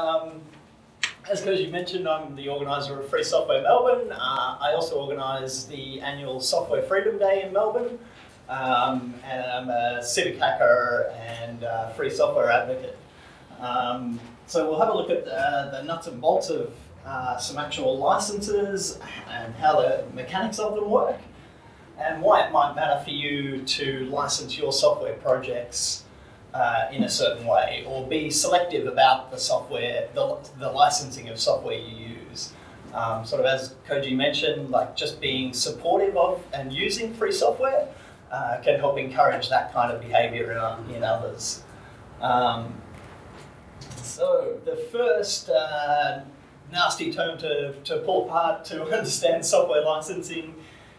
Um, as Koji mentioned, I'm the organiser of Free Software Melbourne. Uh, I also organise the annual Software Freedom Day in Melbourne. Um, and I'm a civic hacker and uh, free software advocate. Um, so we'll have a look at the, the nuts and bolts of uh, some actual licenses and how the mechanics of them work and why it might matter for you to license your software projects uh, in a certain way or be selective about the software, the, the licensing of software you use. Um, sort of as Koji mentioned, like just being supportive of and using free software uh, can help encourage that kind of behavior in, in others. Um, so the first uh, nasty term to, to pull apart to understand software licensing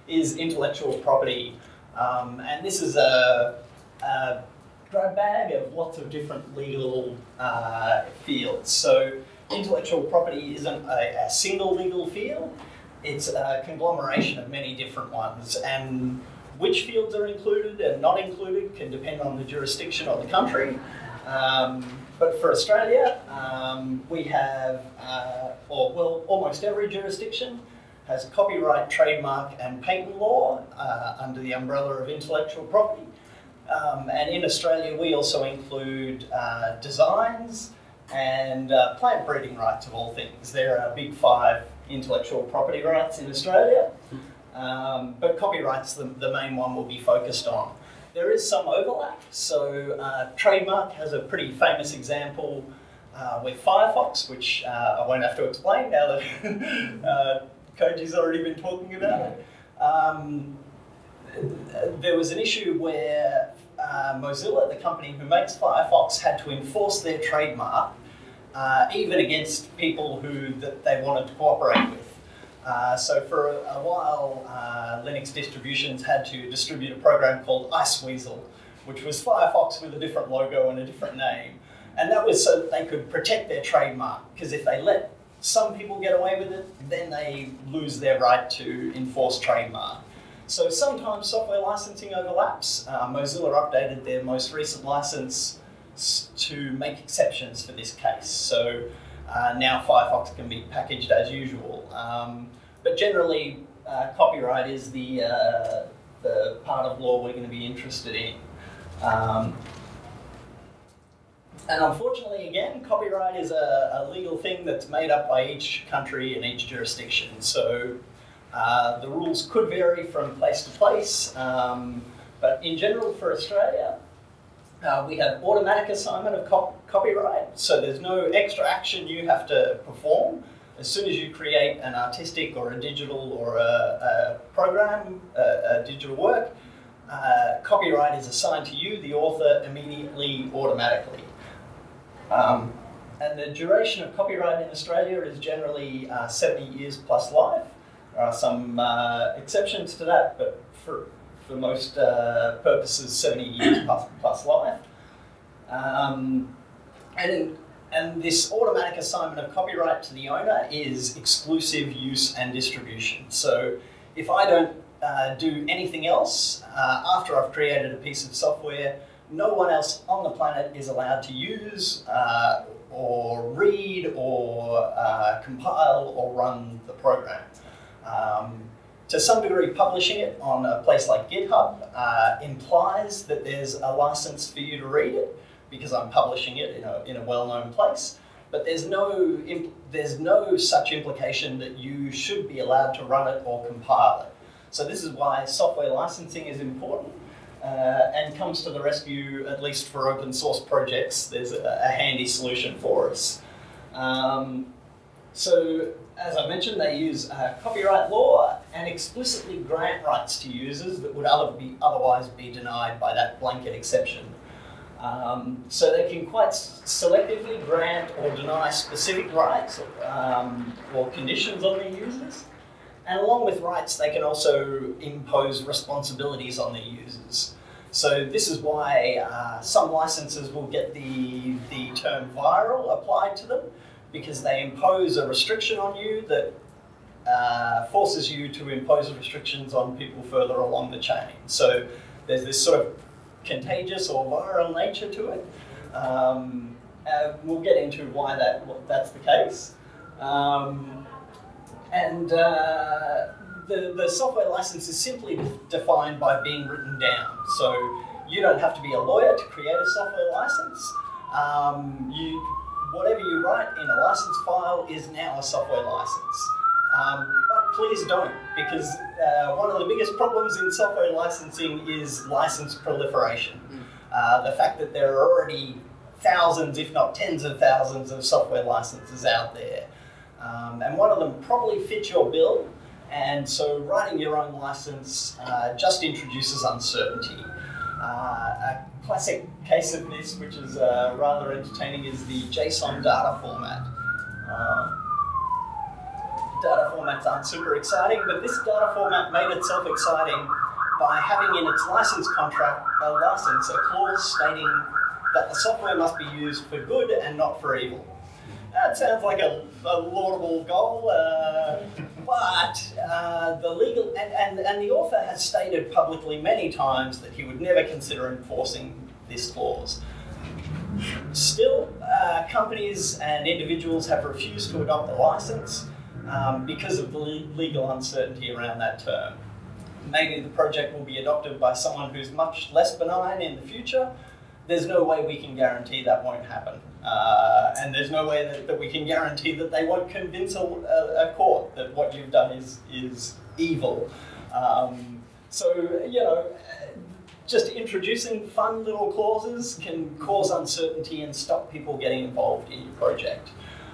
is intellectual property. Um, and this is a, a grab bag of lots of different legal uh, fields. So intellectual property isn't a, a, single legal field, it's a conglomeration of many different ones. And which fields are included and not included can depend on the jurisdiction or the country. Um, but for Australia, um, we have, uh, or well, almost every jurisdiction has copyright, trademark, and patent law uh, under the umbrella of intellectual property. Um, and in Australia, we also include uh, designs and uh, plant breeding rights of all things. There are big five intellectual property rights in Australia, um, but copyright's the, the main one we'll be focused on. There is some overlap, so uh, trademark has a pretty famous example uh, with Firefox, which uh, I won't have to explain now that uh, Koji's already been talking about it. Um, there was an issue where uh, Mozilla, the company who makes Firefox, had to enforce their trademark uh, even against people who that they wanted to cooperate with. Uh, so for a, a while, uh, Linux distributions had to distribute a program called Iceweasel, which was Firefox with a different logo and a different name. And that was so that they could protect their trademark, because if they let some people get away with it, then they lose their right to enforce trademark. So sometimes software licensing overlaps. Uh, Mozilla updated their most recent license to make exceptions for this case. So uh, now Firefox can be packaged as usual. Um, but generally, uh, copyright is the, uh, the part of law we're going to be interested in. Um, and unfortunately, again, copyright is a, a, legal thing that's made up by each country and each jurisdiction. So uh, the rules could vary from place to place, um, but in general for Australia, uh, we have automatic assignment of cop copyright, so there's no extra action you have to perform. As soon as you create an artistic or a digital or a, a program, a, a, digital work, uh, copyright is assigned to you, the author, immediately, automatically. Um, and the duration of copyright in Australia is generally uh, 70 years plus life. There are some uh, exceptions to that, but for, for most uh, purposes, 70 years plus, plus life. Um, and, and this automatic assignment of copyright to the owner is exclusive use and distribution. So if I don't uh, do anything else uh, after I've created a piece of software, no one else on the planet is allowed to use uh, or read or uh, compile or run the program. Um, to some degree, publishing it on a place like GitHub uh, implies that there's a license for you to read it because I'm publishing it in a, in a well-known place. But there's no, there's no such implication that you should be allowed to run it or compile it. So this is why software licensing is important uh, and comes to the rescue, at least for open source projects. There's a, a handy solution for us. Um, so as I mentioned, they use uh, copyright law and explicitly grant rights to users that would other be, otherwise be denied by that blanket exception. Um, so they can quite selectively grant or deny specific rights um, or conditions on their users. And along with rights, they can also impose responsibilities on their users. So this is why uh, some licenses will get the, the term viral applied to them because they impose a restriction on you that uh, forces you to impose restrictions on people further along the chain. So there's this sort of contagious or viral nature to it. Um, we'll get into why that that's the case. Um, and uh, the, the software license is simply defined by being written down. So you don't have to be a lawyer to create a software license. Um, you, whatever you write in a license file is now a software license. Um, but please don't, because uh, one of the biggest problems in software licensing is license proliferation. Mm. Uh, the fact that there are already thousands, if not tens of thousands, of software licenses out there. Um, and one of them probably fits your bill, and so writing your own license uh, just introduces uncertainty. Uh, a classic case of this, which is uh, rather entertaining, is the JSON data format. Uh, data formats aren't super exciting, but this data format made itself exciting by having in its license contract a license, a clause stating that the software must be used for good and not for evil. That sounds like a, a laudable goal, uh, but uh, the legal and, and, and the author has stated publicly many times that he would never consider enforcing this clause. Still, uh, companies and individuals have refused to adopt the license um, because of the legal uncertainty around that term. Maybe the project will be adopted by someone who's much less benign in the future. There's no way we can guarantee that won't happen. Uh, and there's no way that, that, we can guarantee that they won't convince a, a, court that what you've done is, is evil. Um, so, you know, just introducing fun little clauses can cause uncertainty and stop people getting involved in your project.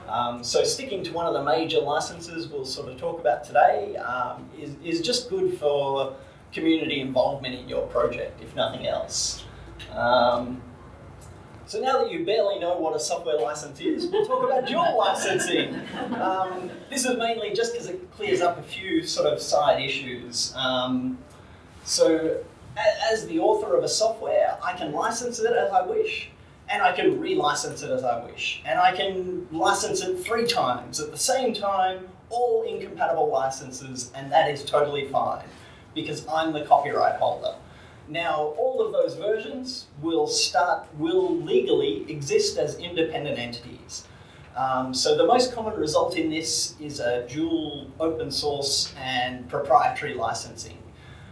Um, so sticking to one of the major licenses we'll sort of talk about today um, is, is just good for community involvement in your project, if nothing else. Um, so now that you barely know what a software license is, we'll talk about dual licensing. Um, this is mainly just because it clears up a few sort of side issues. Um, so as the author of a software, I can license it as I wish, and I can relicense it as I wish. And I can license it three times at the same time, all incompatible licenses, and that is totally fine, because I'm the copyright holder. Now, all of those versions will start, will legally exist as independent entities. Um, so the most common result in this is a dual open source and proprietary licensing.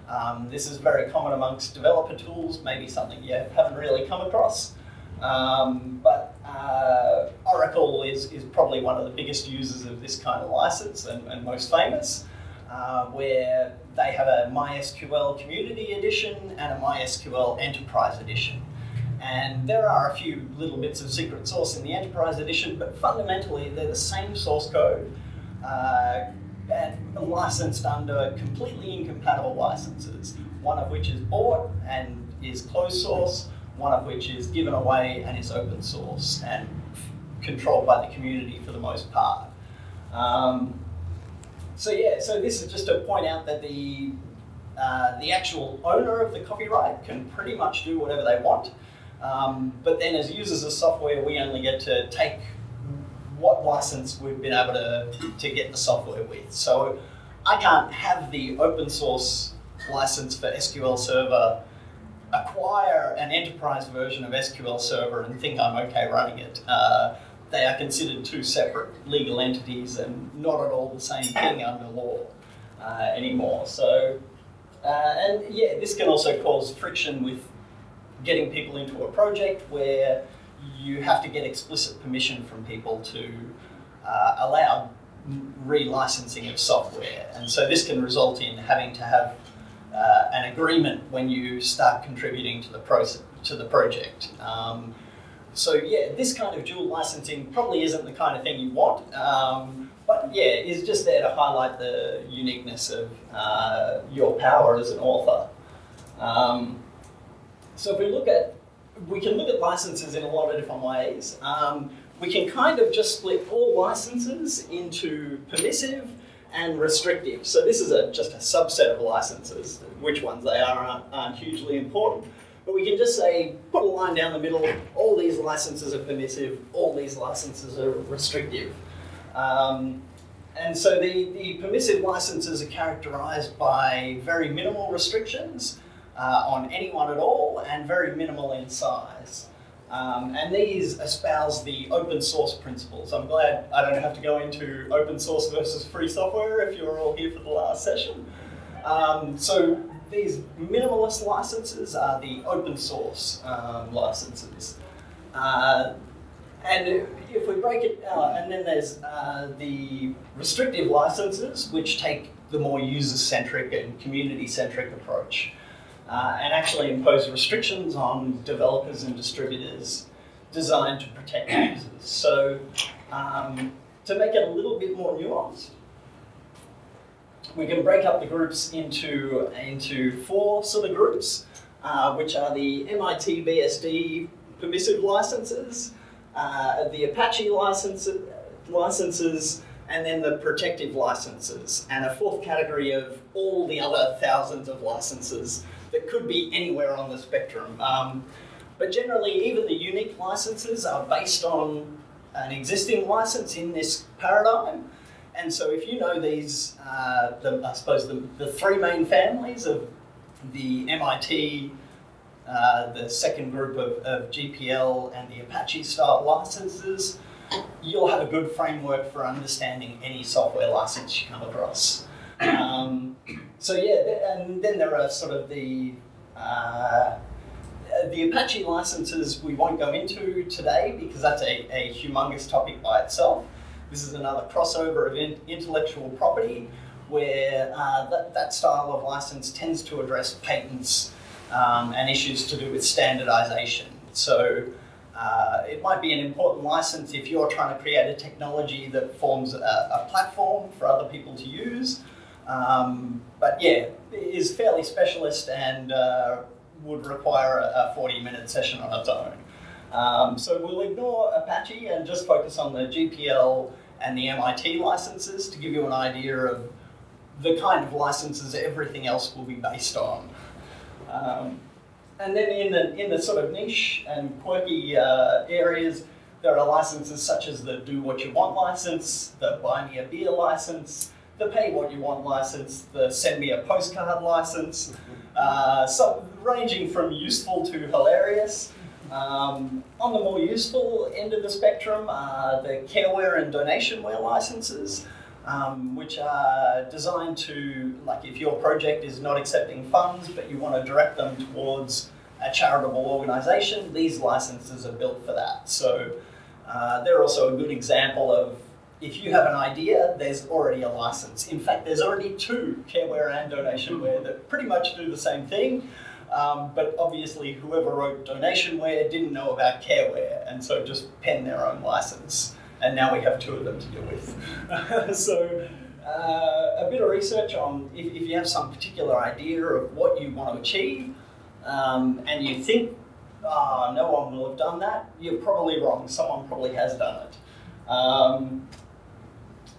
Um, this is very common amongst developer tools, maybe something you haven't really come across. Um, but uh, Oracle is, is probably one of the biggest users of this kind of license and, and most famous uh, where they have a MySQL Community Edition and a MySQL Enterprise Edition. And there are a few little bits of secret sauce in the Enterprise Edition, but fundamentally they're the same source code uh, and licensed under completely incompatible licenses, one of which is bought and is closed source, one of which is given away and is open source and controlled by the community for the most part. Um, so yeah, so this is just to point out that the uh, the actual owner of the copyright can pretty much do whatever they want. Um, but then as users of software, we only get to take what license we've been able to, to get the software with. So I can't have the open source license for SQL Server, acquire an enterprise version of SQL Server and think I'm okay running it. Uh, they are considered two separate legal entities and not at all the same thing under law uh, anymore. So, uh, and yeah, this can also cause friction with getting people into a project where you have to get explicit permission from people to uh, allow relicensing of software. And so this can result in having to have uh, an agreement when you start contributing to the process to the project. Um, so yeah, this kind of dual licensing probably isn't the kind of thing you want, um, but yeah, is just there to highlight the uniqueness of uh, your power as an author. Um, so if we look at, we can look at licenses in a lot of different ways. Um, we can kind of just split all licenses into permissive and restrictive. So this is a, just a subset of licenses. Which ones they are aren't, aren't hugely important. But we can just say, put a line down the middle, all these licenses are permissive, all these licenses are restrictive. Um, and so the, the permissive licenses are characterized by very minimal restrictions uh, on anyone at all and very minimal in size. Um, and these espouse the open source principles. I'm glad I don't have to go into open source versus free software if you're all here for the last session. Um, so these minimalist licenses are the open source um, licenses. Uh, and if we break it out, and then there's uh, the restrictive licenses, which take the more user-centric and community-centric approach, uh, and actually impose restrictions on developers and distributors designed to protect users. So um, to make it a little bit more nuanced, we can break up the groups into, into four sort of groups, uh, which are the MIT BSD permissive licenses, uh, the Apache license, licenses, and then the protective licenses, and a fourth category of all the other thousands of licenses that could be anywhere on the spectrum. Um, but generally, even the unique licenses are based on an existing license in this paradigm. And so if you know these, uh, the, I suppose the, the three main families of the MIT, uh, the second group of, of GPL and the Apache style licenses, you'll have a good framework for understanding any software license you come across. Um, so yeah, and then there are sort of the uh, the Apache licenses we won't go into today because that's a, a humongous topic by itself. This is another crossover of in intellectual property where uh, that, that style of license tends to address patents um, and issues to do with standardization. So uh, it might be an important license if you're trying to create a technology that forms a, a platform for other people to use. Um, but yeah, is fairly specialist and uh, would require a, a 40 minute session on its own. Um, so we'll ignore Apache and just focus on the GPL and the MIT licenses to give you an idea of the kind of licenses everything else will be based on. Um, and then in the, in the sort of niche and quirky uh, areas, there are licenses such as the Do What You Want license, the Buy Me a Beer license, the Pay What You Want license, the Send Me a Postcard license, uh, so ranging from useful to hilarious. Um, on the more useful end of the spectrum, uh, the careware and donationware licenses, um, which are designed to, like if your project is not accepting funds, but you want to direct them towards a charitable organisation, these licenses are built for that. So uh, they're also a good example of if you have an idea, there's already a license. In fact, there's already two careware and donationware that pretty much do the same thing. Um, but obviously, whoever wrote donationware didn't know about careware, and so just penned their own license and now we have two of them to deal with. so uh, a bit of research on if, if, you have some particular idea of what you want to achieve um, and you think oh, no one will have done that, you're probably wrong. Someone probably has done it. Um,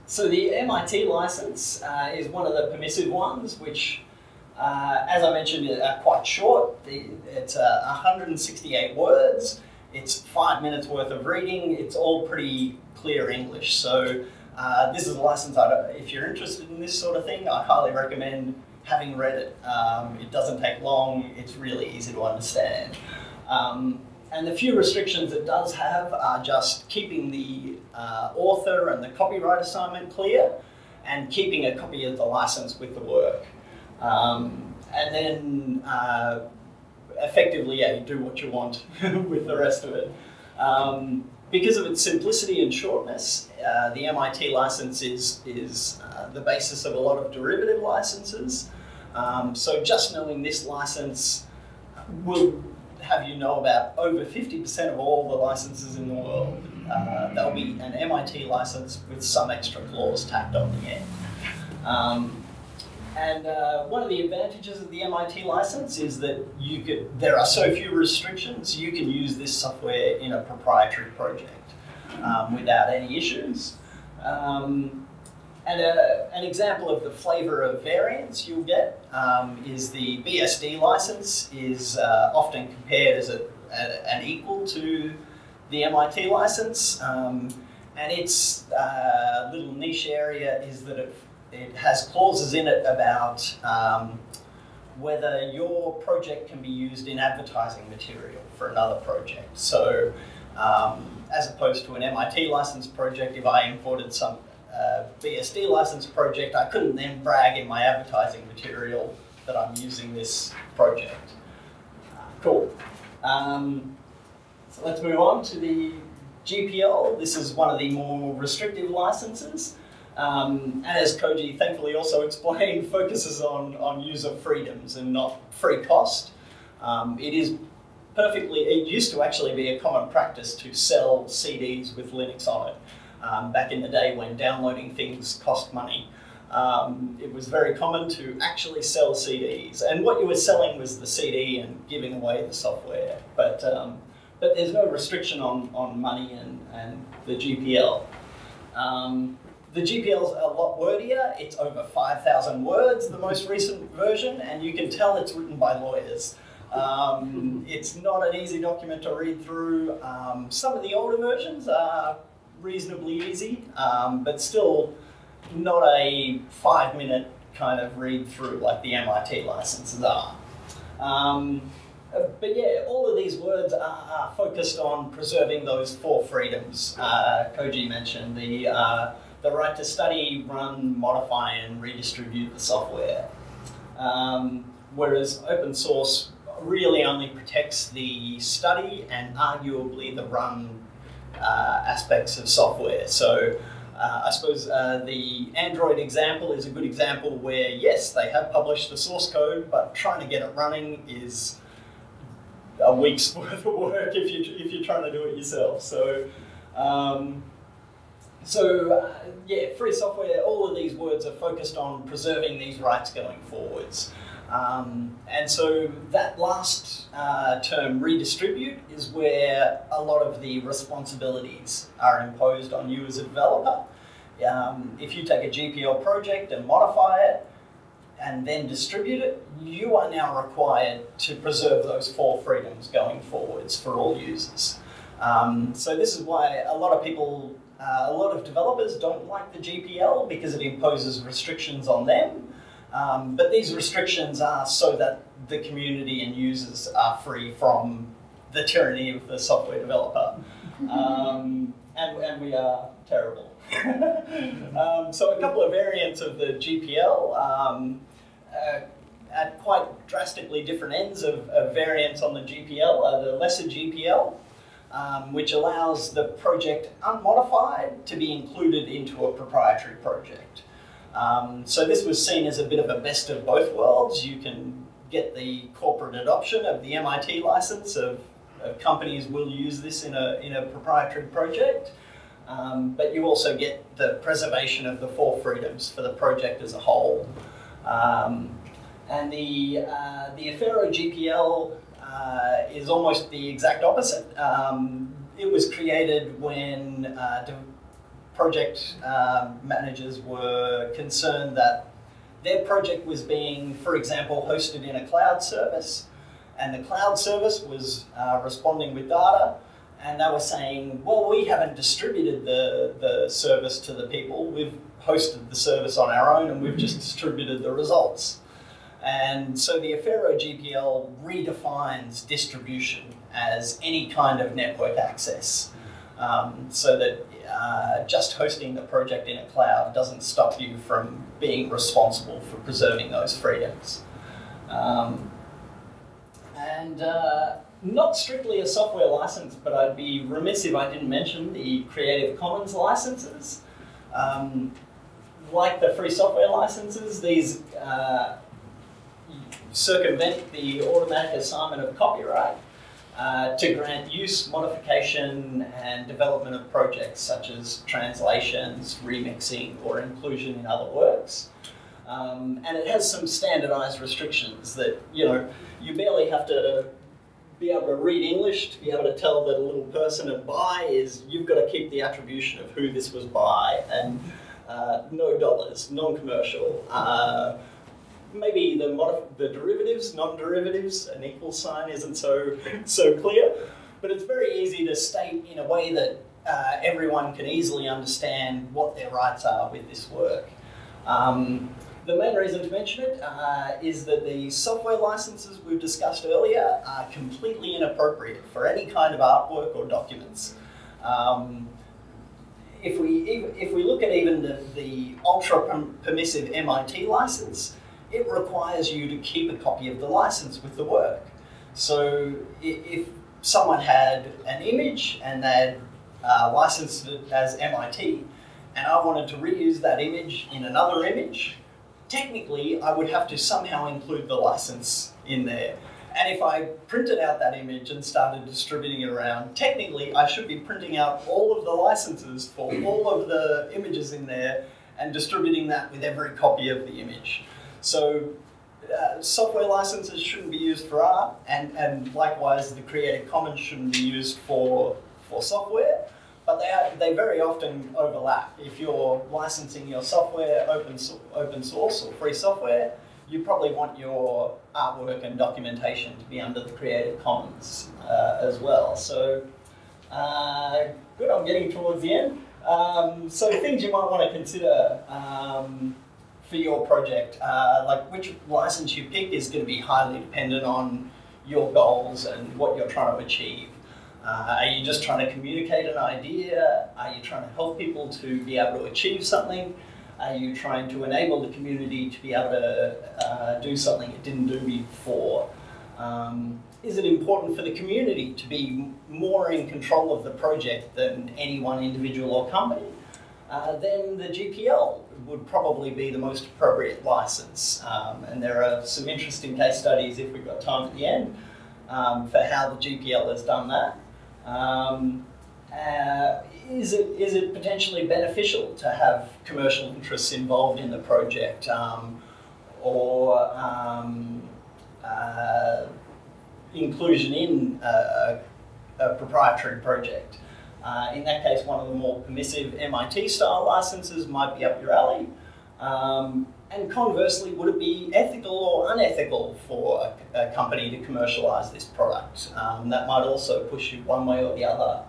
so the MIT license uh, is one of the permissive ones, which, uh, as I mentioned, are quite short. It's uh, 168 words. It's five minutes worth of reading. It's all pretty clear English. So uh, this is a license, if you're interested in this sort of thing, I highly recommend having read it. Um, it doesn't take long, it's really easy to understand. Um, and the few restrictions it does have are just keeping the uh, author and the copyright assignment clear and keeping a copy of the license with the work. Um, and then uh, effectively, yeah, you do what you want with the rest of it. Um, because of its simplicity and shortness, uh, the MIT license is, is uh, the basis of a lot of derivative licenses. Um, so just knowing this license will have you know about over 50% of all the licenses in the world. Uh, there'll be an MIT license with some extra clause tacked on the end. Um, and uh, one of the advantages of the MIT license is that you could, there are so few restrictions, you can use this software in a proprietary project um, without any issues. Um, and a, uh, an example of the flavor of variance you'll get um, is the BSD license is uh, often compared as a, a, an equal to the MIT license. Um, and its uh, little niche area is that it it has clauses in it about um, whether your project can be used in advertising material for another project. So, um, as opposed to an MIT license project, if I imported some uh, BSD license project, I couldn't then brag in my advertising material that I'm using this project. Cool. Um, so let's move on to the GPL. This is one of the more restrictive licenses. Um, and as Koji thankfully also explained, focuses on, on user freedoms and not free cost. Um, it is perfectly, it used to actually be a common practice to sell CDs with Linux on it. Um, back in the day when downloading things cost money. Um, it was very common to actually sell CDs, and what you were selling was the CD and giving away the software. But um, but there's no restriction on, on money and, and the GPL. Um, the GPL is a lot wordier. It's over 5,000 words, the most recent version, and you can tell it's written by lawyers. Um, it's not an easy document to read through. Um, some of the older versions are reasonably easy, um, but still not a five minute kind of read through like the MIT licenses are. Um, but yeah, all of these words are, are, focused on preserving those four freedoms. Uh, Koji mentioned the, uh, the right to study, run, modify, and redistribute the software. Um, whereas open source really only protects the study and arguably the run uh, aspects of software. So uh, I suppose uh, the Android example is a good example where, yes, they have published the source code, but trying to get it running is a week's worth of work if, you, if you're trying to do it yourself. So, um, so uh, yeah, free software, all of these words are focused on preserving these rights going forwards. Um, and so that last uh, term, redistribute, is where a lot of the responsibilities are imposed on you as a developer. Um, if you take a GPL project and modify it and then distribute it, you are now required to preserve those four freedoms going forwards for all users. Um, so this is why a lot of people, uh, a lot of developers don't like the GPL because it imposes restrictions on them um, but these restrictions are so that the community and users are free from the tyranny of the software developer. Um, and, and we are terrible. um, so a couple of variants of the GPL um, uh, at quite drastically different ends of, of variants on the GPL are the lesser GPL, um, which allows the project unmodified to be included into a proprietary project. Um, so this was seen as a bit of a best of both worlds. You can get the corporate adoption of the MIT license of, of companies will use this in a, in a proprietary project. Um, but you also get the preservation of the four freedoms for the project as a whole. Um, and the, uh, the Affero GPL uh, is almost the exact opposite. Um, it was created when uh, project um, managers were concerned that their project was being, for example, hosted in a cloud service, and the cloud service was uh, responding with data, and they were saying, well, we haven't distributed the, the service to the people, we've hosted the service on our own, and we've just distributed the results. And so the Affero GPL redefines distribution as any kind of network access. Um, so that uh, just hosting the project in a cloud doesn't stop you from being responsible for preserving those freedoms. Um, and uh, not strictly a software license, but I'd be remiss if I didn't mention the Creative Commons licenses. Um, like the free software licenses, these uh, circumvent the automatic assignment of copyright uh, to grant use, modification, and development of projects such as translations, remixing, or inclusion in other works. Um, and it has some standardized restrictions that, you know, you barely have to be able to read English to be able to tell that a little person at by is you've got to keep the attribution of who this was by and uh, no dollars, non-commercial. Uh, maybe the, the derivatives, non-derivatives, an equal sign isn't so, so clear, but it's very easy to state in a way that uh, everyone can easily understand what their rights are with this work. Um, the main reason to mention it uh, is that the software licenses we've discussed earlier are completely inappropriate for any kind of artwork or documents. Um, if we if we look at even the, the ultra permissive MIT license, it requires you to keep a copy of the license with the work. So if someone had an image and they'd uh, licensed it as MIT, and I wanted to reuse that image in another image, technically I would have to somehow include the license in there. And if I printed out that image and started distributing it around, technically I should be printing out all of the licenses for all of the images in there and distributing that with every copy of the image. So uh, software licenses shouldn't be used for art, and, and likewise the Creative Commons shouldn't be used for, for software but they, are, they very often overlap. If you're licensing your software open, open source or free software, you probably want your artwork and documentation to be under the Creative Commons uh, as well. So, uh, good, I'm getting towards the end. Um, so things you might want to consider um, for your project, uh, like which license you pick is going to be highly dependent on your goals and what you're trying to achieve. Uh, are you just trying to communicate an idea? Are you trying to help people to be able to achieve something? Are you trying to enable the community to be able to uh, do something it didn't do before? Um, is it important for the community to be more in control of the project than any one individual or company? Uh, then the GPL would probably be the most appropriate license. Um, and there are some interesting case studies, if we've got time at the end, um, for how the GPL has done that. Um, uh, is, it, is it potentially beneficial to have commercial interests involved in the project um, or um, uh, inclusion in a, a proprietary project? Uh, in that case, one of the more permissive MIT style licenses might be up your alley. Um, and conversely, would it be ethical or unethical for a, a company to commercialize this product? Um, that might also push you one way or the other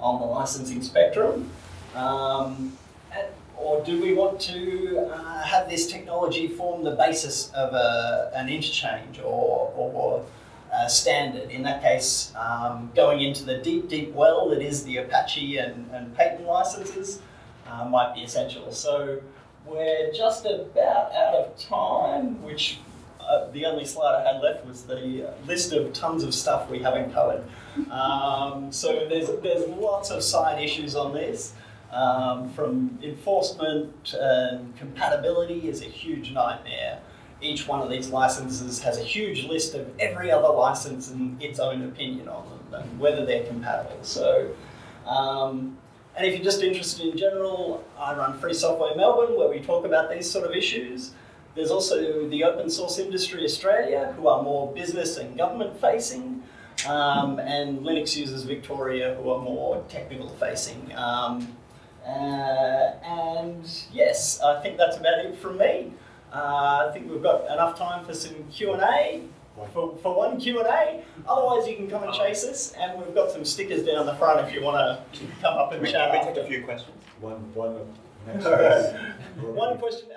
on the licensing spectrum. Um, and, or do we want to uh, have this technology form the basis of a, an interchange or, or a standard? In that case, um, going into the deep, deep well that is the Apache and, and patent licenses uh, might be essential. So we're just about out of time, which uh, the only slide I had left was the list of tons of stuff we haven't covered. Um, so there's, there's lots of side issues on this. Um, from enforcement and compatibility is a huge nightmare. Each one of these licenses has a huge list of every other license and its own opinion on them and whether they're compatible. So um, and if you're just interested in general, I run Free Software Melbourne where we talk about these sort of issues. There's also the Open Source Industry Australia who are more business and government facing. Um, and Linux Users Victoria who are more technical facing. Um, uh, and yes, I think that's about it from me. Uh, I think we've got enough time for some Q&A for, for one Q&A. Otherwise, you can come and chase us, and we've got some stickers down the front if you want to come up and we, chat. Can we take a few questions? One, one, next one question.